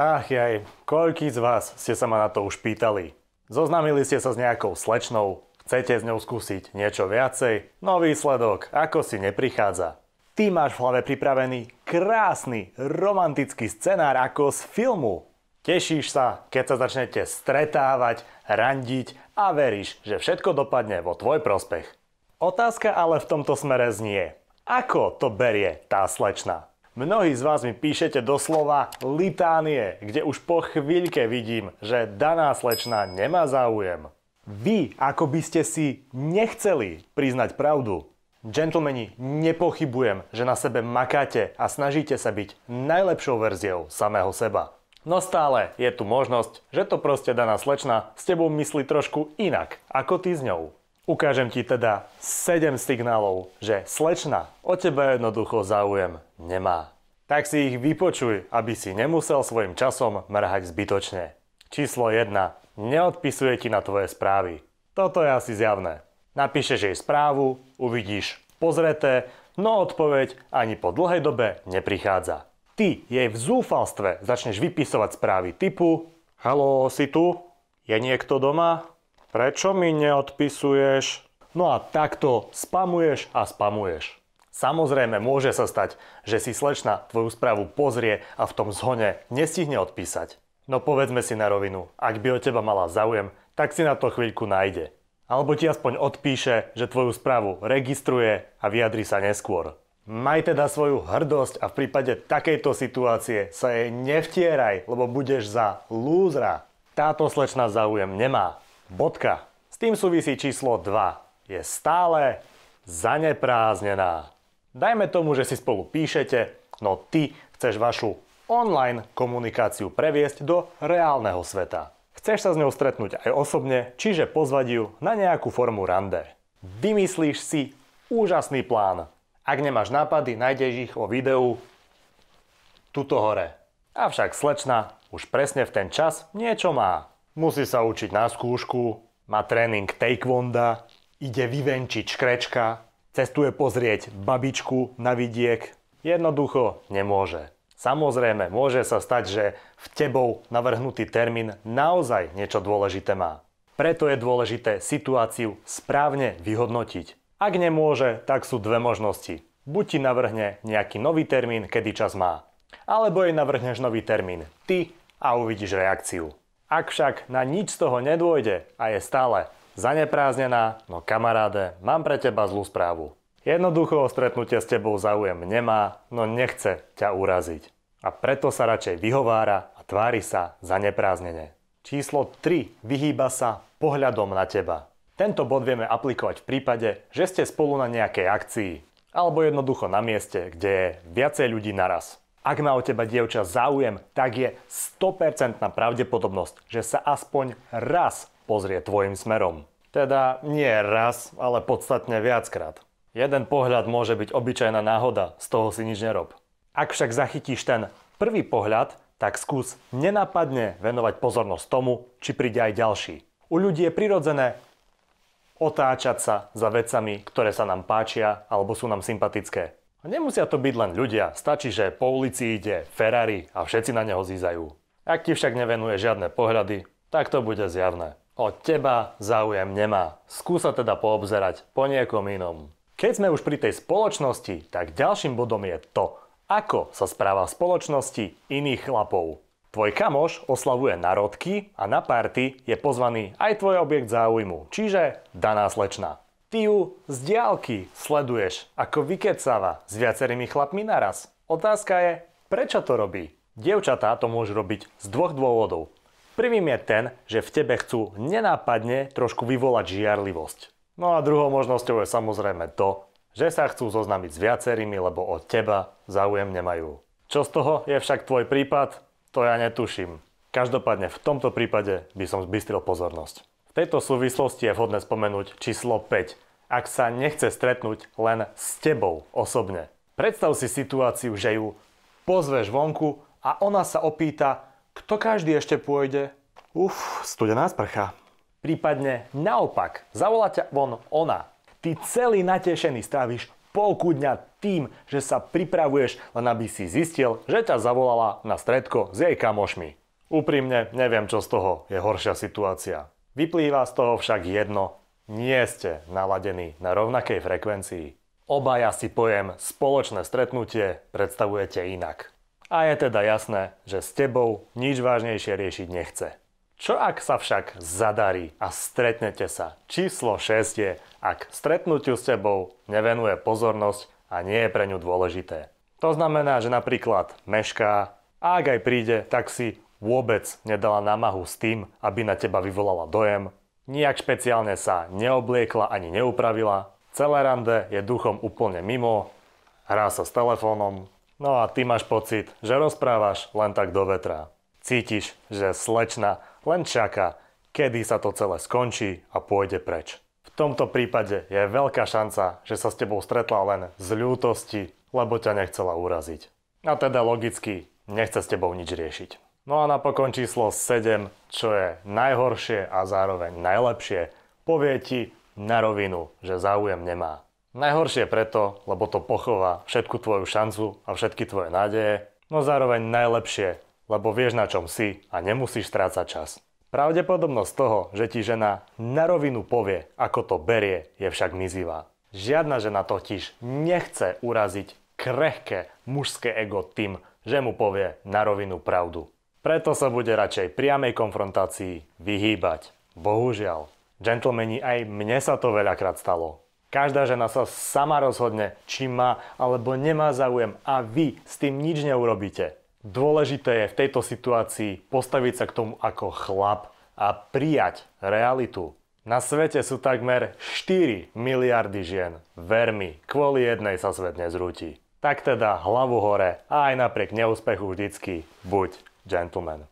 Ach jaj, koľký z vás ste sa ma na to už pýtali? Zoznámili ste sa s nejakou slečnou, chcete s ňou skúsiť niečo viacej? No výsledok, ako si neprichádza. Ty máš v hlave pripravený krásny, romantický scenár ako z filmu. Tešíš sa, keď sa začnete stretávať, randiť a veríš, že všetko dopadne vo tvoj prospech. Otázka ale v tomto smere znie, ako to berie tá slečna? Mnohí z vás mi píšete doslova litánie, kde už po chvíľke vidím, že daná slečna nemá záujem. Vy, ako by ste si nechceli priznať pravdu. Gentlemani, nepochybujem, že na sebe makáte a snažíte sa byť najlepšou verziou samého seba. No stále je tu možnosť, že to proste daná slečna s tebou myslí trošku inak, ako ty s ňou. Ukážem ti teda 7 signálov, že slečna o teba jednoducho záujem nemá. Tak si ich vypočuj, aby si nemusel svojim časom mrhať zbytočne. Číslo 1. Neodpisuje ti na tvoje správy. Toto je asi zjavné. Napíšeš jej správu, uvidíš pozreté, no odpoveď ani po dlhej dobe neprichádza. Ty jej v zúfalstve začneš vypisovať správy typu Halo, si tu? Je niekto doma? Prečo mi neodpisuješ? No a takto spamuješ a spamuješ. Samozrejme, môže sa stať, že si slečna tvoju správu pozrie a v tom zhone nestihne odpísať. No povedzme si na rovinu, ak by o teba mala záujem, tak si na to chvíľku nájde. Alebo ti aspoň odpíše, že tvoju správu registruje a vyjadri sa neskôr. Maj teda svoju hrdosť a v prípade takejto situácie sa jej nevtieraj, lebo budeš za lúzra. Táto slečna záujem nemá. Bodka. S tým súvisí číslo 2. Je stále zanepráznená. Dajme tomu, že si spolu píšete, no ty chceš vašu online komunikáciu previesť do reálneho sveta. Chceš sa s ňou stretnúť aj osobne, čiže pozvať ju na nejakú formu rande. Vymyslíš si úžasný plán. Ak nemáš nápady, nájdeš ich o videu tuto hore. Avšak slečna už presne v ten čas niečo má. Musí sa učiť na skúšku, má tréning taekwonda, ide vyvenčiť škrečka, cestuje pozrieť babičku na vidiek. Jednoducho nemôže. Samozrejme, môže sa stať, že v tebou navrhnutý termín naozaj niečo dôležité má. Preto je dôležité situáciu správne vyhodnotiť. Ak nemôže, tak sú dve možnosti. Buď ti navrhne nejaký nový termín, kedy čas má. Alebo jej navrhneš nový termín ty a uvidíš reakciu. Ak však na nič z toho nedôjde a je stále zanepráznená, no kamaráde, mám pre teba zlú správu. Jednoducho o stretnutie s tebou záujem nemá, no nechce ťa uraziť. A preto sa radšej vyhovára a tvári sa zanepráznene. Číslo 3. Vyhýba sa pohľadom na teba. Tento bod vieme aplikovať v prípade, že ste spolu na nejakej akcii alebo jednoducho na mieste, kde je viacej ľudí naraz. Ak má o teba dievča záujem, tak je 100% pravdepodobnosť, že sa aspoň raz pozrie tvojim smerom. Teda nie raz, ale podstatne viackrát. Jeden pohľad môže byť obyčajná náhoda, z toho si nič nerob. Ak však zachytíš ten prvý pohľad, tak skús nenapadne venovať pozornosť tomu, či príde aj ďalší. U ľudí je prirodzené otáčať sa za vecami, ktoré sa nám páčia alebo sú nám sympatické. A nemusia to byť len ľudia, stačí, že po ulici ide Ferrari a všetci na neho zízajú. Ak ti však nevenuje žiadne pohľady, tak to bude zjavné. Od teba záujem nemá. Skúsa teda poobzerať po niekom inom. Keď sme už pri tej spoločnosti, tak ďalším bodom je to, ako sa správa v spoločnosti iných chlapov. Tvoj kamoš oslavuje narodky a na party je pozvaný aj tvoj objekt záujmu, čiže daná slečna. Ty ju z diálky sleduješ, ako vykecáva s viacerými chlapmi naraz. Otázka je, prečo to robí? Dievčatá to môžu robiť z dvoch dôvodov. Prvým je ten, že v tebe chcú nenápadne trošku vyvolať žiarlivosť. No a druhou možnosťou je samozrejme to, že sa chcú zoznámiť s viacerými, lebo od teba záujem nemajú. Čo z toho je však tvoj prípad? To ja netuším. Každopádne v tomto prípade by som zbystril pozornosť. V tejto súvislosti je vhodné spomenúť číslo 5. Ak sa nechce stretnúť len s tebou osobne. Predstav si situáciu, že ju pozveš vonku a ona sa opýta, kto každý ešte pôjde. Uf, studená sprcha. Prípadne naopak, zavolá ťa von ona. Ty celý natešený stráviš polku dňa tým, že sa pripravuješ, len aby si zistil, že ťa zavolala na stredko s jej kamošmi. Úprimne, neviem, čo z toho je horšia situácia. Vyplýva z toho však jedno, nie ste naladení na rovnakej frekvencii. Obaja si pojem spoločné stretnutie predstavujete inak. A je teda jasné, že s tebou nič vážnejšie riešiť nechce. Čo ak sa však zadarí a stretnete sa? Číslo 6 je, ak stretnutiu s tebou nevenuje pozornosť a nie je pre ňu dôležité. To znamená, že napríklad mešká a ak aj príde, tak si vôbec nedala námahu s tým, aby na teba vyvolala dojem, nijak špeciálne sa neobliekla ani neupravila, celé rande je duchom úplne mimo, hrá sa s telefónom, no a ty máš pocit, že rozprávaš len tak do vetra. Cítiš, že slečna len čaká, kedy sa to celé skončí a pôjde preč. V tomto prípade je veľká šanca, že sa s tebou stretla len z ľútosti, lebo ťa nechcela uraziť. A teda logicky nechce s tebou nič riešiť. No a napokon číslo 7, čo je najhoršie a zároveň najlepšie, povie ti na rovinu, že záujem nemá. Najhoršie preto, lebo to pochová všetku tvoju šancu a všetky tvoje nádeje, no zároveň najlepšie, lebo vieš na čom si a nemusíš strácať čas. Pravdepodobnosť toho, že ti žena na rovinu povie, ako to berie, je však mizivá. Žiadna žena totiž nechce uraziť krehké mužské ego tým, že mu povie na rovinu pravdu. Preto sa bude radšej priamej konfrontácii vyhýbať. Bohužiaľ, gentlemani, aj mne sa to veľakrát stalo. Každá žena sa sama rozhodne, či má alebo nemá záujem a vy s tým nič neurobíte. Dôležité je v tejto situácii postaviť sa k tomu ako chlap a prijať realitu. Na svete sú takmer 4 miliardy žien. Ver mi, kvôli jednej sa svet nezrúti. Tak teda hlavu hore a aj napriek neúspechu vždycky buď gentlemen.